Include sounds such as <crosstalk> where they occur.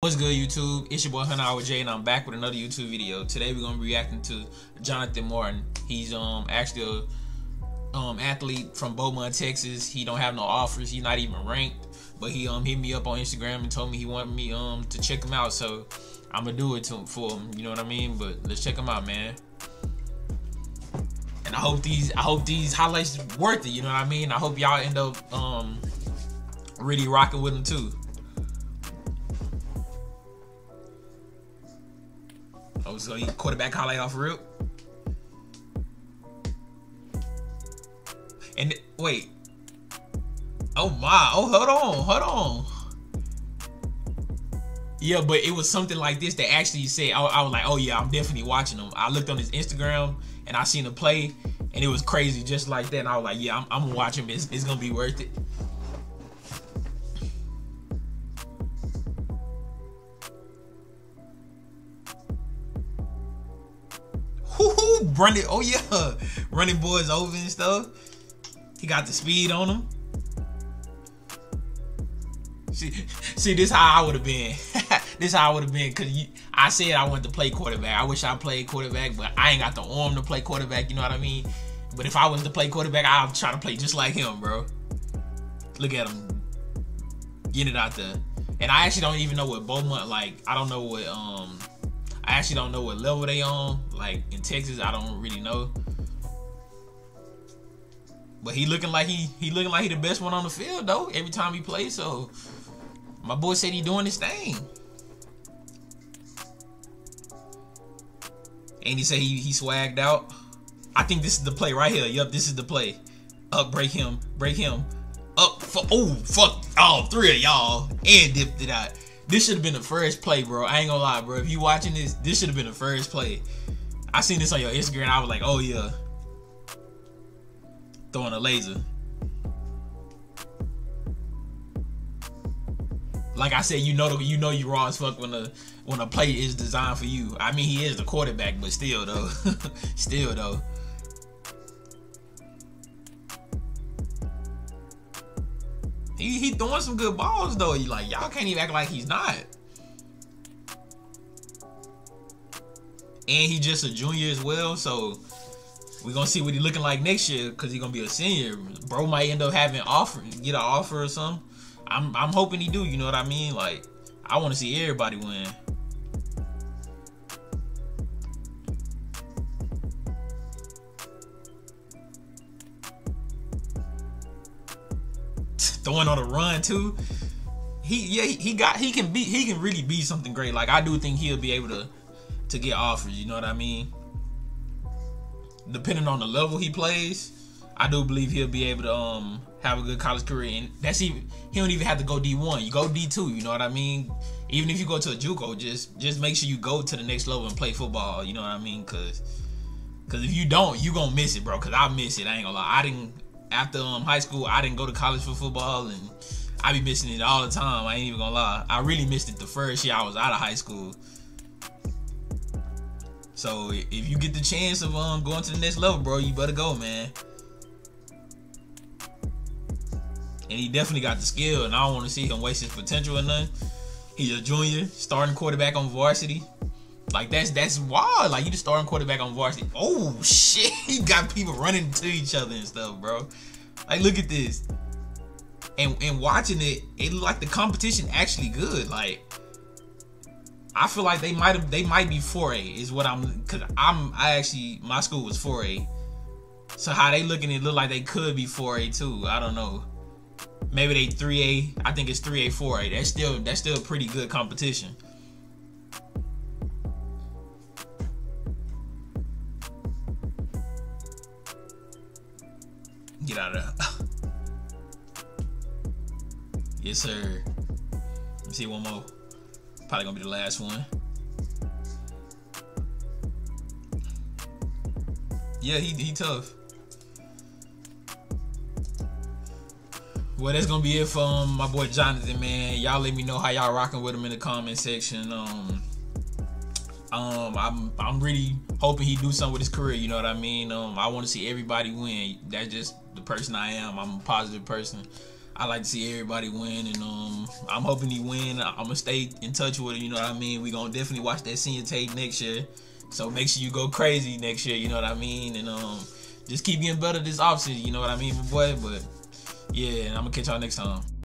What's good, YouTube? It's your boy HunnidHour J, and I'm back with another YouTube video. Today we're gonna be reacting to Jonathan Martin. He's um actually a um athlete from Beaumont, Texas. He don't have no offers. He's not even ranked, but he um hit me up on Instagram and told me he wanted me um to check him out. So I'm gonna do it to him for him. You know what I mean? But let's check him out, man. And I hope these I hope these highlights worth it. You know what I mean? I hope y'all end up um really rocking with him too. Oh, so he quarterback highlight off real. And wait. Oh my. Oh, hold on. Hold on. Yeah, but it was something like this that actually said I, I was like, oh yeah, I'm definitely watching him. I looked on his Instagram and I seen him play, and it was crazy just like that. And I was like, yeah, I'm, I'm gonna watch him. It's, it's gonna be worth it. Whoo, running. Oh yeah, <laughs> running boys over and stuff. He got the speed on him. See, <laughs> see, this how I would have been. <laughs> this how I would have been because I said I wanted to play quarterback. I wish I played quarterback, but I ain't got the arm to play quarterback. You know what I mean? But if I was to play quarterback, I'd try to play just like him, bro. Look at him getting it out there. And I actually don't even know what Beaumont like. I don't know what um I actually don't know what level they on. Like in Texas, I don't really know. But he looking like he he looking like he the best one on the field though. Every time he plays, so my boy said he doing his thing. And he said he he swagged out. I think this is the play right here. Yup, this is the play. Up, break him, break him. Up for oh fuck all three of y'all and dipped it out. This should have been the first play, bro. I ain't gonna lie, bro. If you watching this, this should have been the first play. I seen this on your Instagram. I was like, oh yeah, throwing a laser. Like I said, you know, you know, you raw as fuck when the when a play is designed for you. I mean, he is the quarterback, but still though, <laughs> still though. He he throwing some good balls though. You like y'all can't even act like he's not. And he just a junior as well, so we're gonna see what he looking like next year because he gonna be a senior. Bro might end up having offer, get an offer or something. I'm I'm hoping he do. You know what I mean? Like I want to see everybody win. Throwing on a run too. He yeah he, got he can be he can really be something great. Like I do think he'll be able to to get offers. You know what I mean? Depending on the level he plays, I do believe he'll be able to um have a good college career. And that's even he don't even have to go D one. You go D two. You know what I mean? Even if you go to a JUCO, just just make sure you go to the next level and play football. You know what I mean? Cause Cause if you don't, you gonna miss it, bro. Cause I miss it. I ain't gonna lie. I didn't after um, high school, I didn't go to college for football, and I be missing it all the time. I ain't even gonna lie. I really missed it the first year I was out of high school. So if you get the chance of um going to the next level, bro, you better go, man. And he definitely got the skill, and I don't want to see him waste his potential or nothing. He's a junior, starting quarterback on varsity. Like that's that's wild. Like you just starting quarterback on varsity. Oh shit, <laughs> he got people running to each other and stuff, bro. Like look at this. And and watching it, it looked like the competition actually good. Like I feel like they might have they might be 4A is what I'm cause I'm I actually my school was 4A. So how they looking it look like they could be 4A too. I don't know. Maybe they 3A. I think it's 3A 4A. That's still that's still pretty good competition. Get out of there. <sighs> yes, sir. Let me see one more. Probably gonna be the last one. Yeah, he he tough. Well, that's gonna be it from um, my boy Jonathan, man. Y'all let me know how y'all rocking with him in the comment section. Um, um, I'm I'm really hoping he do something with his career. You know what I mean? Um, I want to see everybody win. That's just the person I am. I'm a positive person. I like to see everybody win, and um, I'm hoping he win. I'm gonna stay in touch with him. You know what I mean? We gonna definitely watch that senior tape next year. So make sure you go crazy next year. You know what I mean? And um, just keep getting better this offseason. You know what I mean, boy? But yeah, I'm gonna catch y'all next time.